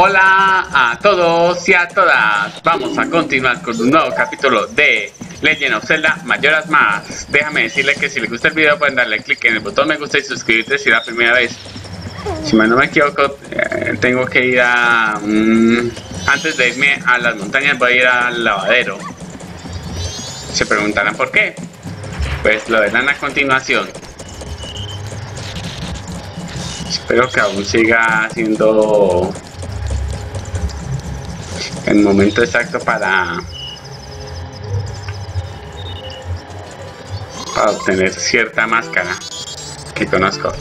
Hola a todos y a todas. Vamos a continuar con un nuevo capítulo de Legend of Zelda Mayoras Más. Déjame decirle que si les gusta el video pueden darle clic en el botón me gusta y suscribirte si es la primera vez. Si no me equivoco, eh, tengo que ir a... Mm, antes de irme a las montañas voy a ir al lavadero. Se preguntarán por qué. Pues lo verán a continuación. Espero que aún siga siendo el momento exacto para, obtener cierta máscara que conozco.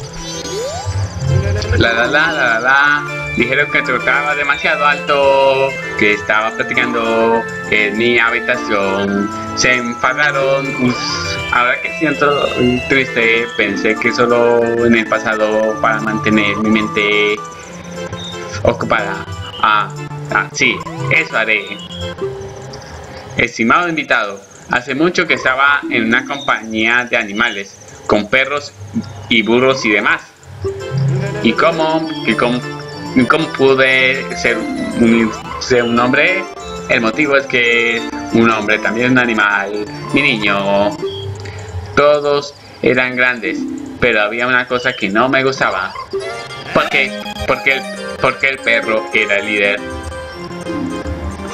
La la la la la Dijeron que tocaba demasiado alto, que estaba platicando en mi habitación. Se enfadaron. ahora que siento triste, pensé que solo en el pasado para mantener mi mente ocupada. Ah, ah, sí, eso haré. Estimado invitado, hace mucho que estaba en una compañía de animales, con perros y burros y demás. ¿Y cómo? ¿Y cómo? ¿Cómo pude ser un, ser hombre? El motivo es que un hombre también es un animal. Mi niño. Todos eran grandes, pero había una cosa que no me gustaba. ¿Por qué? Porque porque el perro era el líder.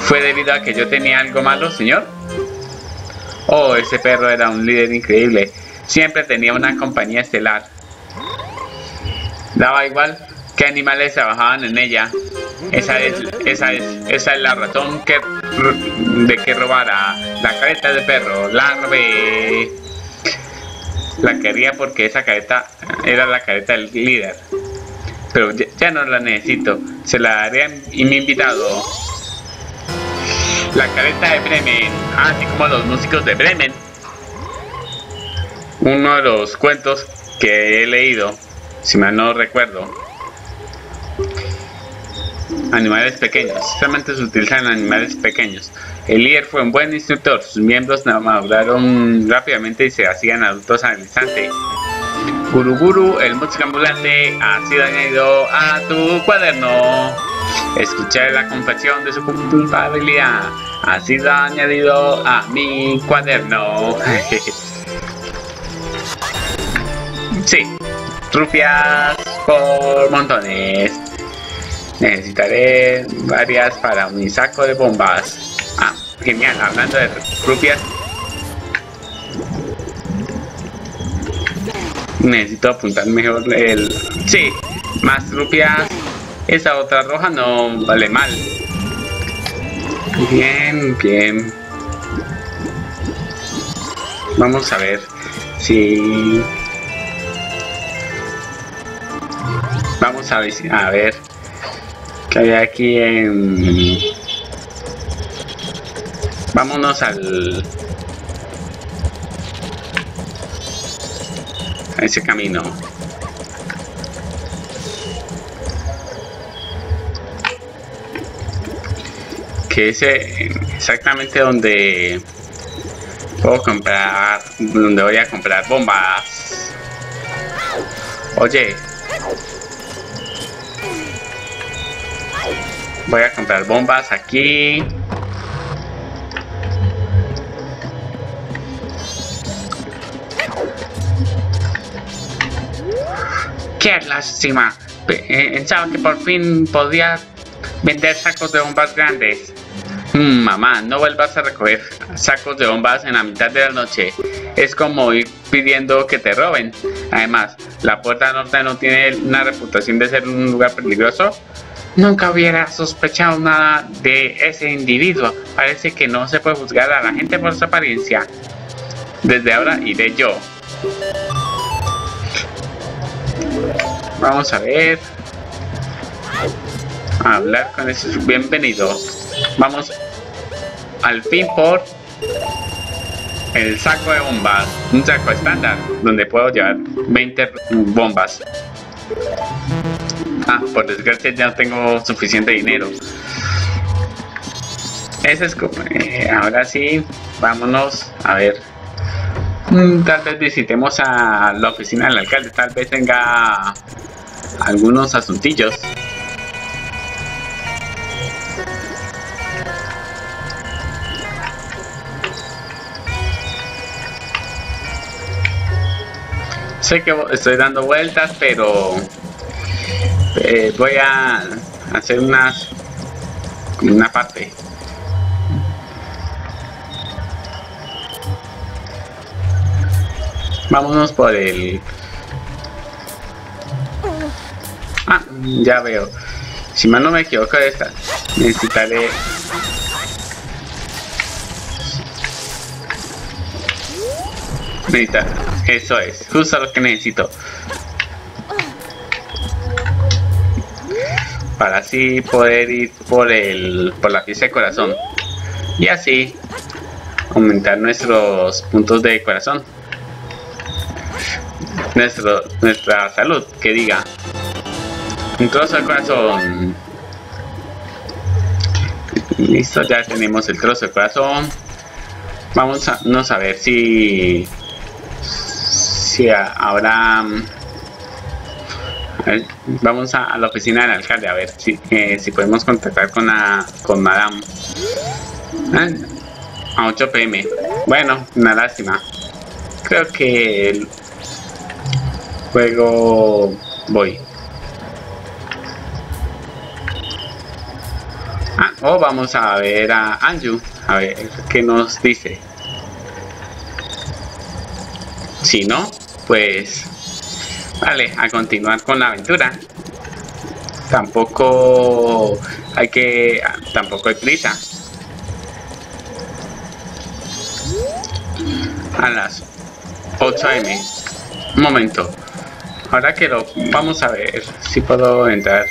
¿Fue debido a que yo tenía algo malo, señor? Oh, ese perro era un líder increíble. Siempre tenía una compañía estelar. Daba igual qué animales trabajaban en ella. Esa es, esa es, esa es la razón que, de que robara la careta de perro. La. La quería porque esa careta era la careta del líder. Pero ya, no la necesito. Se la daré a mi invitado. La careta de Bremen. Así como los músicos de Bremen. Uno de los cuentos que he leído. Si mal no recuerdo animales pequeños. Solamente se utilizan animales pequeñños. El líder fue un buen instructor. Sus miembros maduraron rápidamente y se hacían adultos al instante. Guru el músico ambulante, ha sido añadido a tu cuaderno. Escuché la confesión de su culpabilidad. Ha sido añadido a mi cuaderno. sí, rupias por montones. Necesitaré varias para mi saco de bombas. Ah, genial, hablando de rupias. Necesito apuntar mejor el... Sí, más rupias. Esa otra roja no vale mal. Bien, bien. Vamos a ver si... Vamos a ver, a ver que hay aquí en... Vámonos al... A ese camino. Que es exactamente donde puedo comprar, donde voy a comprar bombas. Oye, Voy a comprar bombas aquí. ¡Qué lástima! Eh, pensaba que por fin podía vender sacos de bombas grandes. Mm, mamá, no vuelvas a recoger sacos de bombas en la mitad de la noche. Es como ir pidiendo que te roben. Además, la puerta norte no tiene una reputación de ser un lugar peligroso. Nunca hubiera sospechado nada de ese individuo. Parece que no se puede juzgar a la gente por su apariencia. Desde ahora iré yo. Vamos a ver. A hablar con ese bienvenido. Vamos al fin por el saco de bombas. Un saco estándar donde puedo llevar 20 bombas. Ah, por desgracia ya no tengo suficiente dinero. Ese es como... Eh, ahora sí, vámonos a ver. Mm, tal vez visitemos a la oficina del alcalde, tal vez tenga algunos asuntillos. Sé que estoy dando vueltas, pero eh, voy a hacer unas una parte. Vámonos por el... Ah, ya veo. Si mal no me equivoco esta, necesitaré... Necesita... Eso es, justo lo que necesito. Para así poder ir por el por la pieza de corazón. Y así aumentar nuestros puntos de corazón nuestro, nuestra salud, que diga. Un trozo de corazón. Listo, ya tenemos el trozo de corazón. Vamos a, no a ver si ahora vamos a, la oficina del alcalde a ver si, eh, si podemos contactar con la con madame ah, a 8 pm bueno una lástima creo que Luego voy. Ah, oh, vamos a ver a Anju. A ver qué nos dice. Si no, pues... Vale, a continuar con la aventura. Tampoco hay que... Tampoco hay prisa. A las 8 am. Un momento. Ahora que lo vamos a ver si puedo entrar.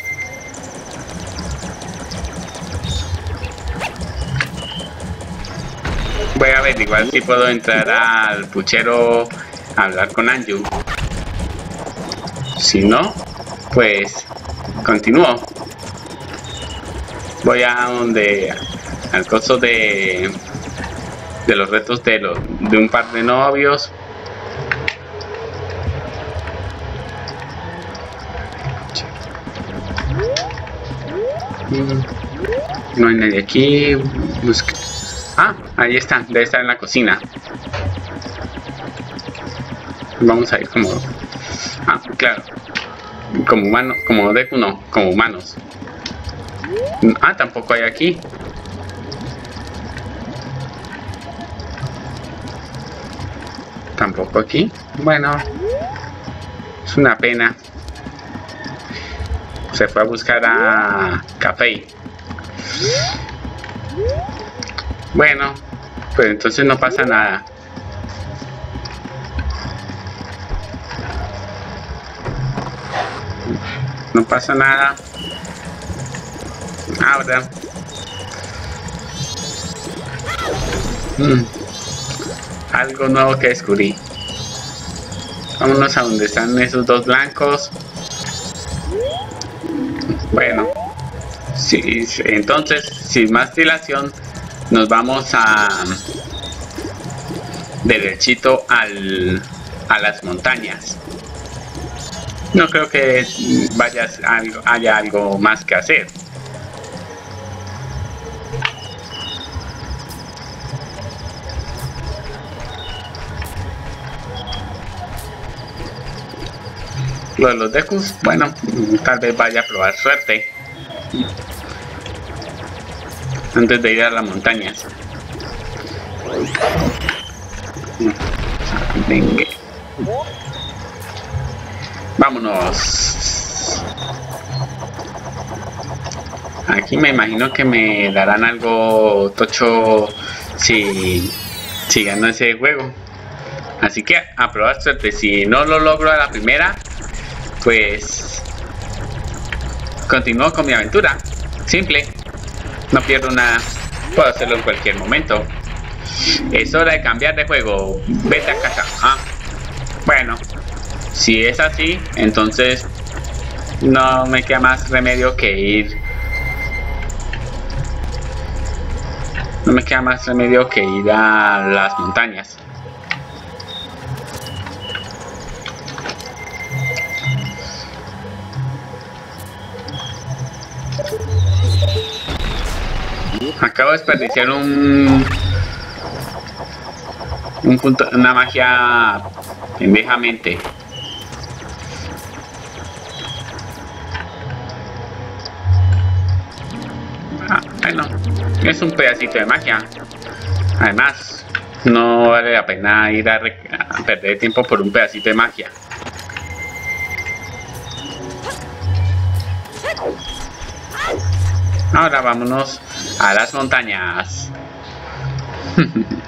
Voy a ver igual si puedo entrar al puchero hablar con Anju. Si no, pues continúo. Voy a donde al costo de de los retos de, lo, de un par de novios No hay nadie aquí. Ah, ahí está. Debe estar en la cocina. Vamos a ir como... Ah, claro. Como humano, como Deku no, como humanos. Ah, tampoco hay aquí. Tampoco aquí. Bueno, es una pena se fue a buscar a Café. Bueno, pues entonces no pasa nada. No pasa nada. Ahora. Mm. Algo nuevo que descubrí. Vámonos a donde están esos dos blancos. Bueno, sí, entonces, sin más dilación, nos vamos a derechito al, a las montañas. No creo que vayas haya algo más que hacer. Lo de los Dekus, bueno, tal vez vaya a probar suerte. Antes de ir a las montañas. Vámonos. Aquí me imagino que me darán algo tocho si, si gano ese juego. Así que a probar suerte. Si no lo logro a la primera, pues continúo con mi aventura. Simple. No pierdo nada. Puedo hacerlo en cualquier momento. Es hora de cambiar de juego. Vete a casa. Ah. Bueno. Si es así, entonces no me queda más remedio que ir. No me queda más remedio que ir a las montañas. Acabo de desperdiciar un... Un punto, una magia pendejamente. Es un pedacito de magia. Además, no vale la pena ir a, perder tiempo por un pedacito de magia. Ahora vámonos a las montañas.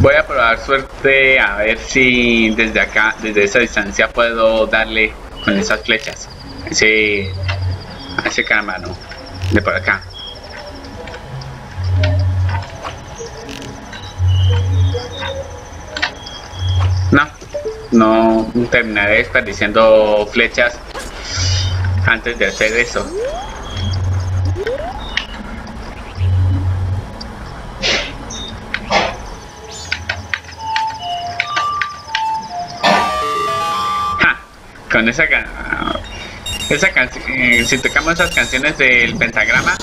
Voy a probar suerte a ver si desde acá, desde esa distancia puedo darle con esas flechas. Ese, ese caramano de por acá. No, no terminaré desperdiciando flechas antes de hacer eso. Con esa esa canción eh, si tocamos esas canciones del pentagrama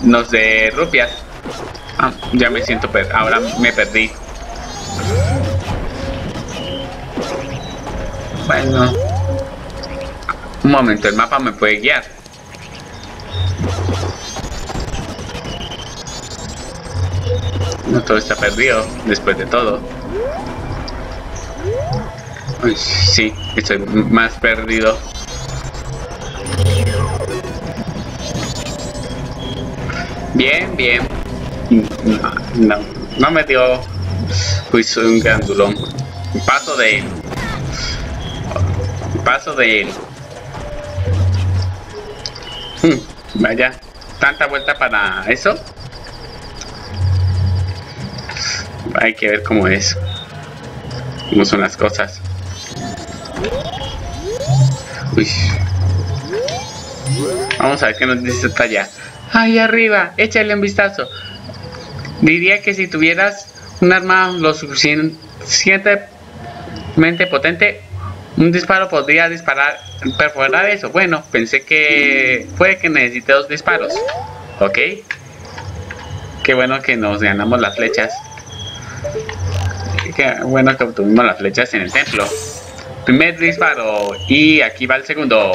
nos de rupias. Ah, ya me siento per ahora me perdí. Bueno. Un momento el mapa me puede guiar. No todo está perdido después de todo. Sí, estoy más perdido. Bien, bien. No, no, me dio juicio un grandulón. Paso de él. Paso de él. Hmm, vaya, tanta vuelta para eso. Hay que ver cómo es. Cómo son las cosas. Vamos a ver qué nos dice esta allá. Ahí arriba, échale un vistazo. Diría que si tuvieras un arma lo suficientemente potente, un disparo podría disparar, perforar eso. Bueno, pensé que puede que necesite dos disparos. ¿Ok? Qué bueno que nos ganamos las flechas. Qué bueno que obtuvimos las flechas en el templo. Primer disparo. Y aquí va el segundo.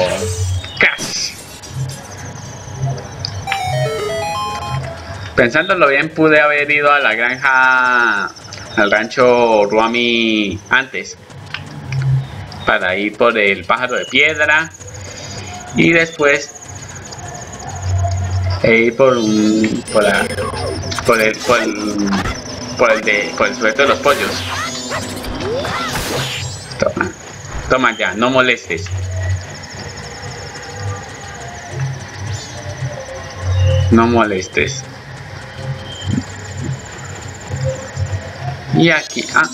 Crash. Pensándolo bien, pude haber ido a la granja, al rancho Ruami antes. Para ir por el pájaro de piedra. Y después e ir por un por, la, por el por el por el de por el sujeto de los pollos Toma ya, no molestes. No molestes. Y aquí, ah.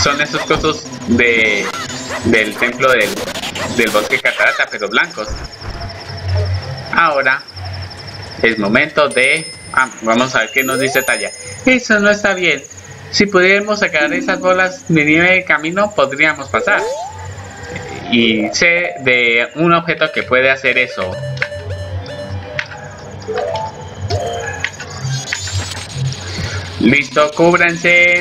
Son esos cosas de del templo del, del bosque catarata, pero blancos. Ahora es momento de... Ah, vamos a ver qué nos dice Talla. Eso no está bien. Si pudiéramos sacar esas bolas de nieve de camino, podríamos pasar. Y sé de un objeto que puede hacer eso. Listo, cúbranse.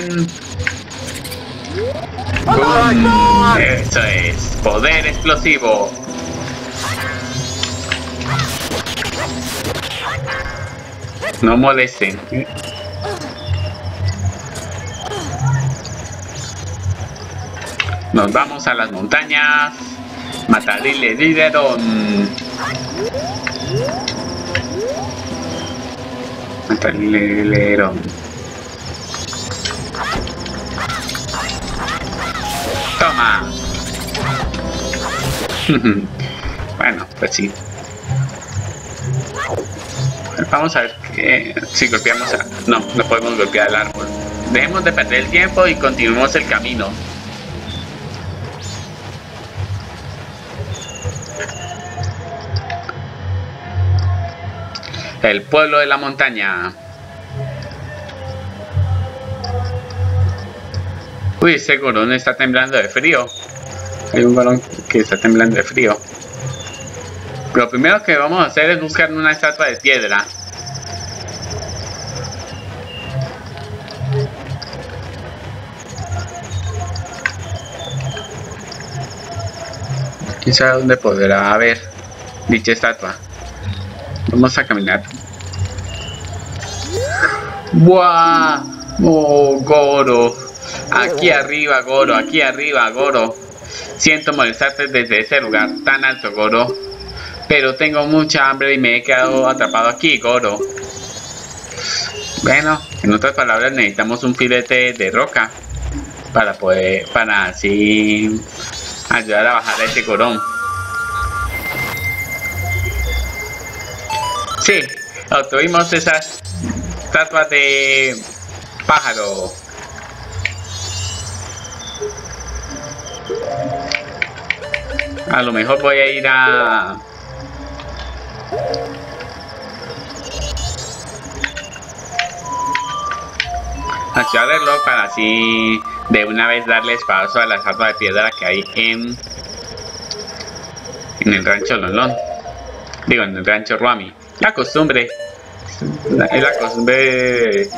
Eso es, poder explosivo. No molesten. Nos vamos a las montañas. Matarile Lideron. Matarile Lideron. Toma. bueno, pues sí. Vamos a ver que, si golpeamos a... No, no podemos golpear el árbol. Dejemos de perder el tiempo y continuemos el camino. El pueblo de la montaña. Uy, ese gorón está temblando de frío. Hay un balón que está temblando de frío. Lo primero que vamos a hacer es buscar una estatua de piedra. sabe dónde podrá haber dicha estatua. Vamos a caminar. ¡Buah! ¡Oh, Goro! Aquí arriba, Goro, aquí arriba, Goro. Siento molestarte desde ese lugar tan alto, Goro. Pero tengo mucha hambre y me he quedado atrapado aquí, Goro. Bueno, en otras palabras necesitamos un filete de roca para poder, para así ayudar a bajar a ese gorón. Sí, obtuvimos esas estatuas de pájaro. A lo mejor voy a ir a... A para así de una vez darles paso a la estatua de piedra que hay en en el rancho Lolón digo en el rancho Ruami la costumbre. Es la costumbre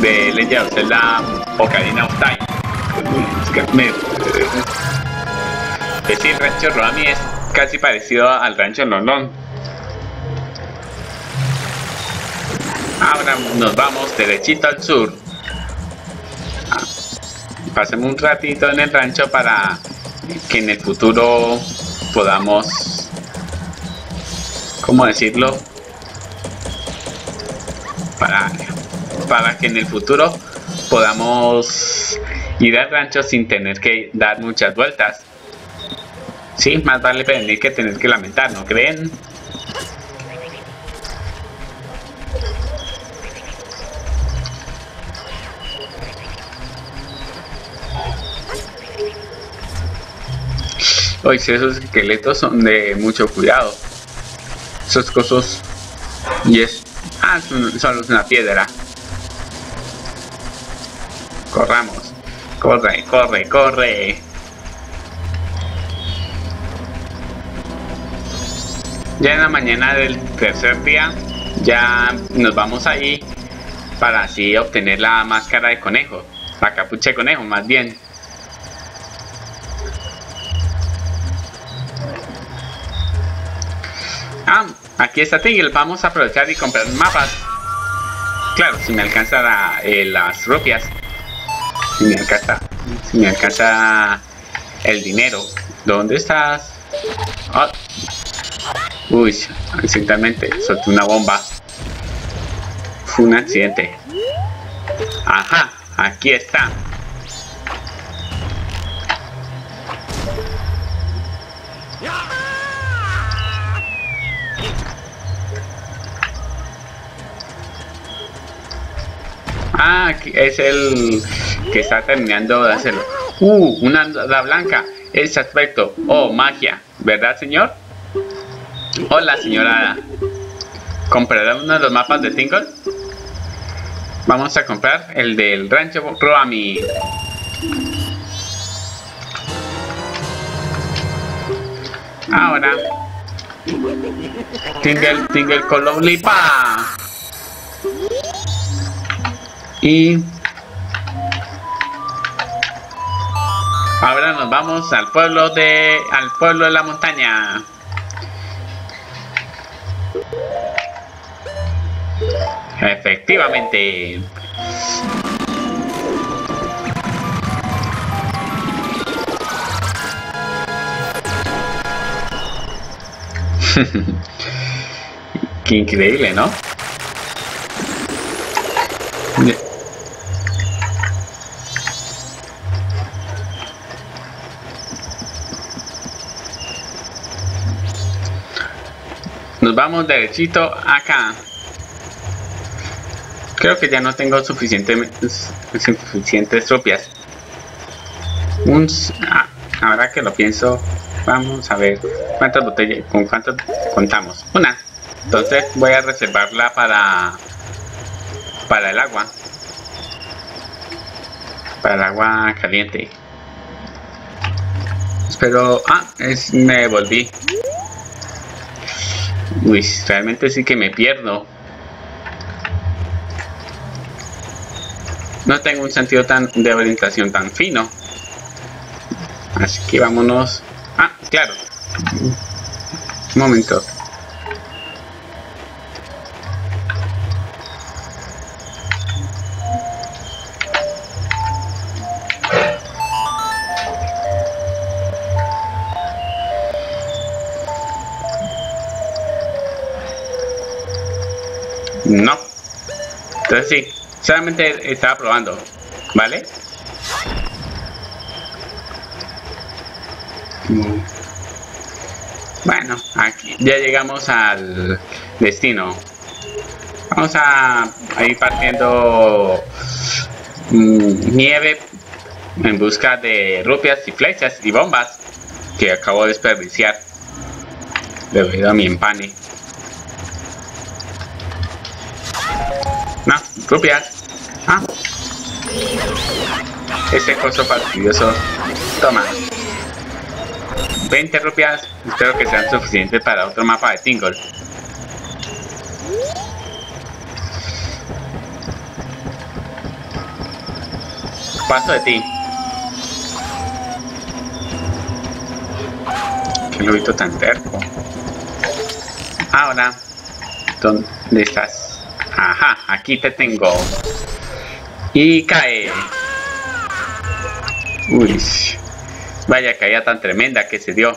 de, Legend of Zelda Ocarina of Time. Es decir, rancho Ruami es casi parecido al rancho Lolón ahora nos vamos derechito al sur. Pasemos un ratito en el rancho para que en el futuro podamos, ¿cómo decirlo? Para, para que en el futuro podamos ir al rancho sin tener que dar muchas vueltas. Sí, más vale prevenir que tener que lamentar, ¿no creen? Oye, esos esqueletos son de mucho cuidado. Esos cosas. Y es. Ah, son una piedra. Corramos. Corre, corre, corre. Ya en la mañana del tercer día, ya nos vamos ahí para así obtener la máscara de conejo. La capucha de conejo, más bien. Ah, aquí está Tingle. Vamos a aprovechar y comprar mapas. Claro, si me alcanza eh, las rupias. Si me alcanza. Si me alcanza el dinero. ¿Dónde estás? Oh. Uy, accidentalmente solté una bomba. Fue un accidente. Ajá, aquí está. Ah, es el que está terminando de hacerlo. Uh, una la blanca. Ese aspecto. Oh, magia. ¿Verdad, señor? Hola, señora. ¿Comprará uno de los mapas de Tingle? Vamos a comprar el del rancho Roami. Ahora. Tingle, Tingle Cololipa. Y ahora nos vamos al pueblo de al pueblo de la montaña. Efectivamente. Qué increíble, ¿no? Vamos derechito acá. Creo que ya no tengo suficiente, suficientes tropias. Un, ah, ahora que lo pienso, vamos a ver cuántas botellas, con cuántas contamos. Una. Entonces voy a reservarla para para el agua. Para el agua caliente. Espero. Ah, es, me volví. Uy, realmente sí que me pierdo. No tengo un sentido tan de orientación tan fino. Así que vámonos. Ah, claro. Un momento. No. Entonces sí, solamente estaba probando. ¿Vale? Bueno, aquí ya llegamos al destino. Vamos a, ir partiendo mm, nieve en busca de rupias y flechas y bombas que acabo de desperdiciar debido a mi empane. No, rupias. Ah. Ese coso fastidioso. Toma. 20 rupias. Espero que sean suficientes para otro mapa de Tingle. Paso de ti. Qué lobito tan terco. Ahora, ¿dónde estás? Ajá, aquí te tengo. Y cae. Uy. Vaya caída tan tremenda que se dio.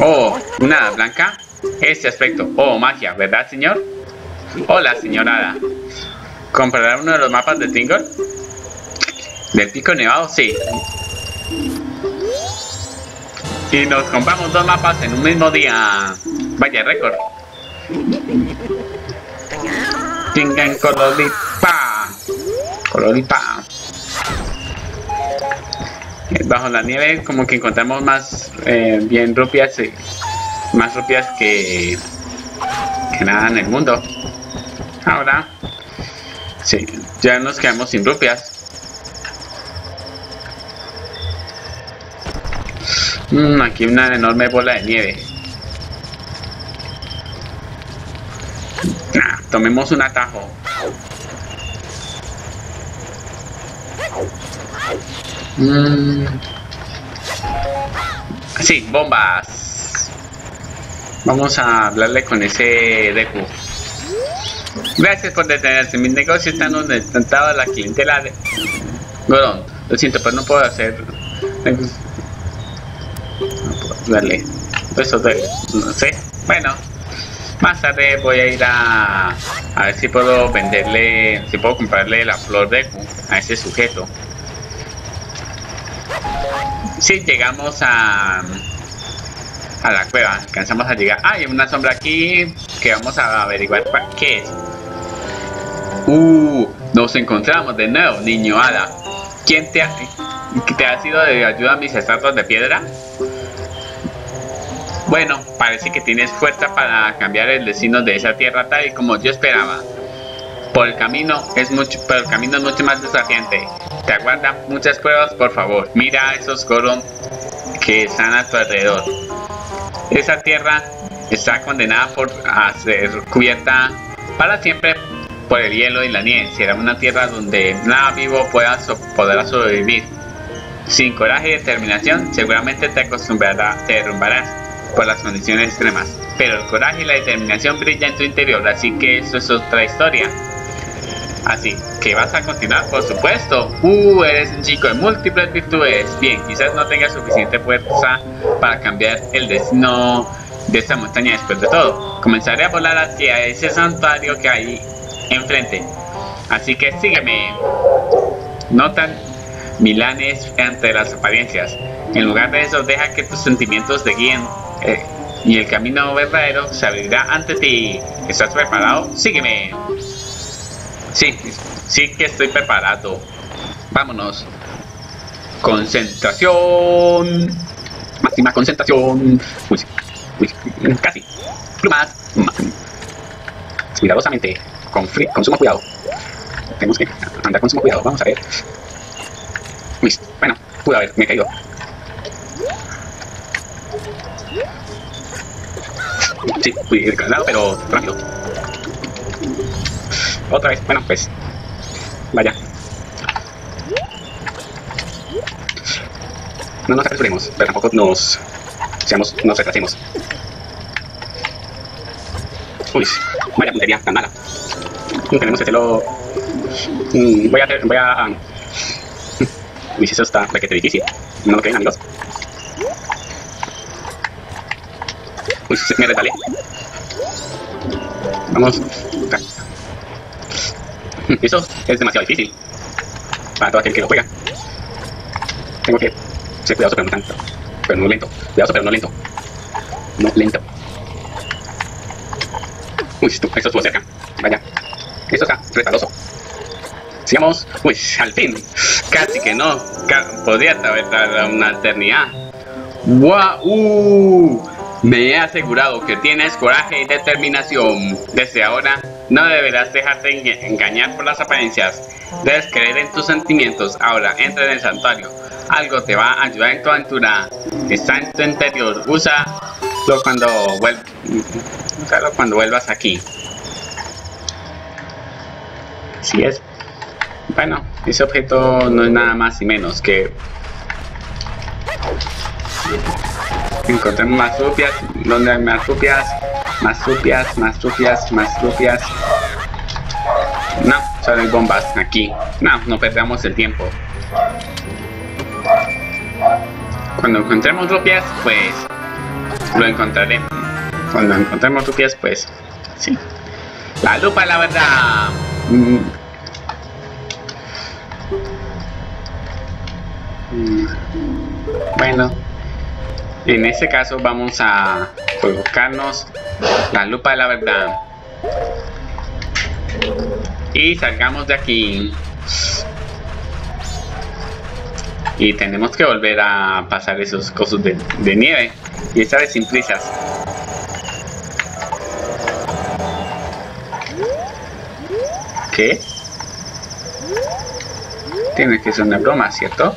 Oh, una blanca. Este aspecto. Oh, magia, ¿verdad, señor? Hola, señorada. ¿Comprará uno de los mapas de Tingle? ¿Del pico nevado? Sí. Y nos compramos dos mapas en un mismo día. Vaya récord. Tingan coloripa. Coloripa. Bajo la nieve como que encontramos más eh, bien rupias, eh, más rupias que, que nada en el mundo. Ahora, sí, ya nos quedamos sin rupias. Mm, aquí una enorme bola de nieve. Tomemos un atajo. Mm. Sí, bombas. Vamos a hablarle con ese Deku. Gracias por detenerse. Mis negocios están donde a la clientela de... Lo siento, pero no puedo hacer... No puedo darle. Eso de... No sé. Bueno. Más tarde voy a ir a... A ver si puedo venderle... Si puedo comprarle la flor Deku a ese sujeto. Sí, llegamos a, a la cueva. Alcanzamos a llegar. Ah, hay una sombra aquí que vamos a averiguar qué es. Uh, nos encontramos de nuevo, niño Hada. ¿Quién te ha, te ha sido de ayuda a mis estatuas de piedra? Bueno, parece que tienes fuerza para cambiar el destino de esa tierra tal y como yo esperaba. Por el camino es mucho, pero el camino es mucho más desafiante. Te aguardan muchas pruebas, por favor. Mira esos Goron que están a tu alrededor. Esa tierra está condenada por a ser cubierta para siempre por el hielo y la nieve. Será una tierra donde nada vivo pueda podrá sobrevivir. Sin coraje y determinación, seguramente te acostumbrarás, te derrumbarás por las condiciones extremas. Pero el coraje y la determinación brillan en tu interior, así que eso es otra historia. Así que vas a continuar, por supuesto. Uh, eres un chico de múltiples virtudes. Bien, quizás no tengas suficiente fuerza para cambiar el destino de esta montaña después de todo. Comenzaré a volar hacia ese santuario que hay enfrente. Así que sígueme. Notan milanes ante las apariencias. En lugar de eso, deja que tus sentimientos te guíen. Eh, y el camino verdadero se abrirá ante ti. ¿Estás preparado? Sígueme. Sí, sí que estoy preparado. Vámonos. Concentración. Máxima concentración. Uy, uy, casi. Plumas. Cuidadosamente. Con, con sumo cuidado. Tenemos que andar con sumo cuidado. Vamos a ver. Uy, bueno, pude haber, me he caído. Sí, fui lado, pero rápido. Otra vez. Bueno, pues. Vaya. No nos apresuremos, pero tampoco nos seamos, nos retrasemos. Uy, vaya puntería tan mala. Tenemos que hacerlo... Voy a hacer, voy a... Uy, eso está requete difícil. No lo creen, amigos. Uy, me resbalé. Vamos. Eso es demasiado difícil. Para todo aquel que lo juega. Tengo que ser cuidadoso, pero no tanto. Pero no lento. Cuidadoso, pero no lento. No lento. Uy, esto, estuvo cerca. Vaya. Esto está resbaloso. Sigamos. Uy, al fin. Casi que no. Podría haber dado una eternidad. ¡Wow! Me he asegurado que tienes coraje y determinación. Desde ahora no deberás dejarte engañar por las apariencias. Debes creer en tus sentimientos. Ahora entra en el santuario. Algo te va a ayudar en tu aventura. Está en tu interior. Úsalo cuando, vuel Úsalo cuando vuelvas aquí. Así es. Bueno, ese objeto no es nada más y menos que encontremos más rupias, donde hay más rupias, más rupias, más rupias, más rupias. No, solo hay bombas aquí. No, no perdamos el tiempo. Cuando encontremos rupias, pues lo encontraré. Cuando encontremos rupias, pues sí. La lupa, la verdad. Mm. Mm. Bueno. En este caso vamos a colocarnos la lupa de la verdad. Y salgamos de aquí. Y tenemos que volver a pasar esos cosas de, nieve. Y esta vez sin. ¿Qué? Tiene que ser una broma, ¿cierto?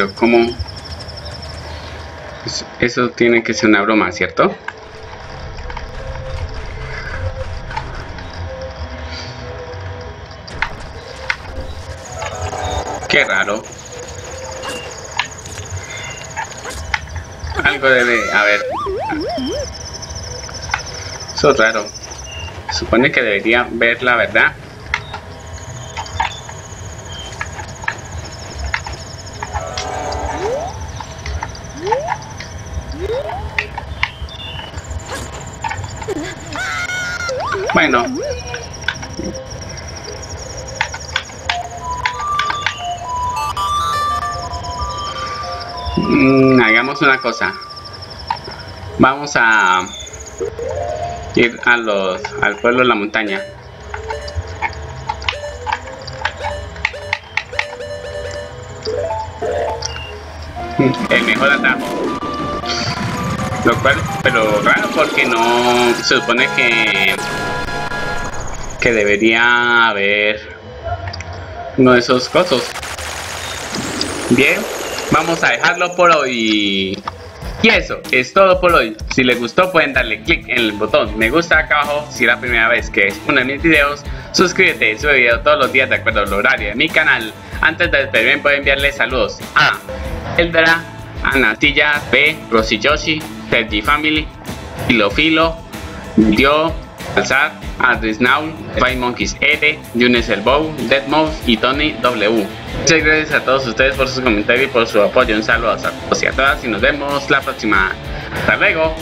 Pero ¿cómo? Eso tiene que ser una broma, ¿cierto? Qué raro. Algo debe haber. Eso es raro. Supone que debería ver la verdad. Mm, hagamos una cosa. Vamos a ir a los al pueblo de la montaña. El mejor atajo. Lo cual, pero raro porque no se supone que que debería haber uno de esos cosas. Bien, vamos a dejarlo por hoy. Y eso es todo por hoy. Si les gustó pueden darle click en el botón me gusta acá abajo si es la primera vez que es uno de mis videos. Suscríbete, sube video todos los días de acuerdo al horario de mi canal. Antes de despedirme puedo enviarles saludos a Eldra, Anastilla, B, Rosy Yoshi, Tergy Family, Filo Filo, Dio, Alzar, Adris Now, Five Monkeys L, Younes Elbow, Deadmouth y Tony W. Muchas gracias a todos ustedes por sus comentarios y por su apoyo. Un saludo a todos y a todas y nos vemos la próxima. Hasta luego.